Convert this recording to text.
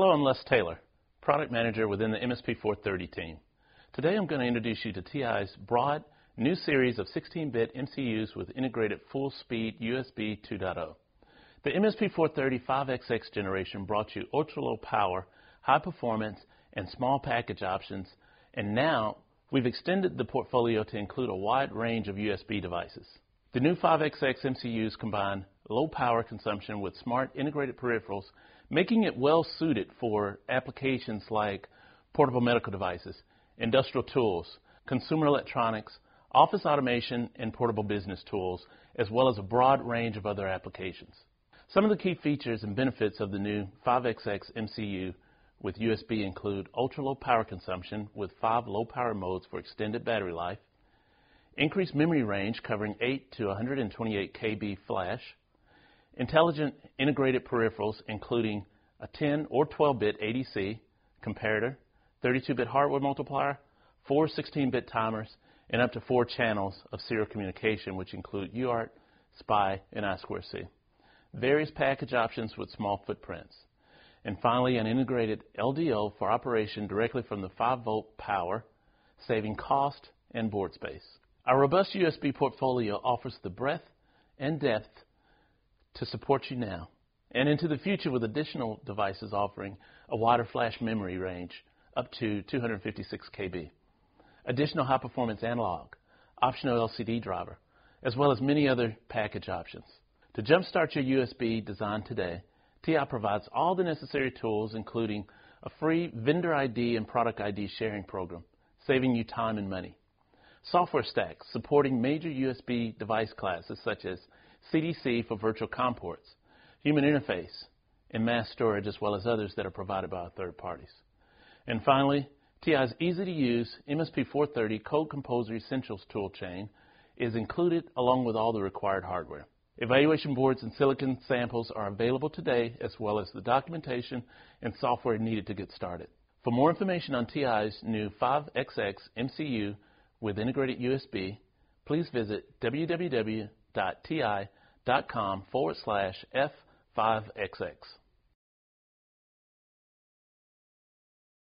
Hello, I'm Les Taylor, Product Manager within the MSP430 team. Today I'm going to introduce you to TI's broad new series of 16-bit MCUs with integrated full-speed USB 2.0. The MSP430 5XX generation brought you ultra-low power, high performance, and small package options, and now we've extended the portfolio to include a wide range of USB devices. The new 5XX MCUs combine low power consumption with smart integrated peripherals making it well suited for applications like portable medical devices, industrial tools, consumer electronics, office automation, and portable business tools, as well as a broad range of other applications. Some of the key features and benefits of the new 5XX MCU with USB include ultra-low power consumption with five low power modes for extended battery life, increased memory range covering 8 to 128 KB flash, Intelligent integrated peripherals including a 10 or 12-bit ADC, comparator, 32-bit hardware multiplier, four 16-bit timers, and up to four channels of serial communication, which include UART, SPI, and I2C. Various package options with small footprints. And finally, an integrated LDO for operation directly from the 5-volt power, saving cost and board space. Our robust USB portfolio offers the breadth and depth to support you now and into the future with additional devices offering a wider flash memory range up to 256 KB, additional high performance analog, optional LCD driver, as well as many other package options. To jumpstart your USB design today, TI provides all the necessary tools, including a free vendor ID and product ID sharing program, saving you time and money. Software stacks supporting major USB device classes such as CDC for virtual COM ports, human interface, and mass storage, as well as others that are provided by third parties. And finally, TI's easy-to-use MSP430 Code Composer Essentials toolchain is included along with all the required hardware. Evaluation boards and silicon samples are available today, as well as the documentation and software needed to get started. For more information on TI's new 5XX MCU with integrated USB, please visit www.ti.com forward slash F5XX.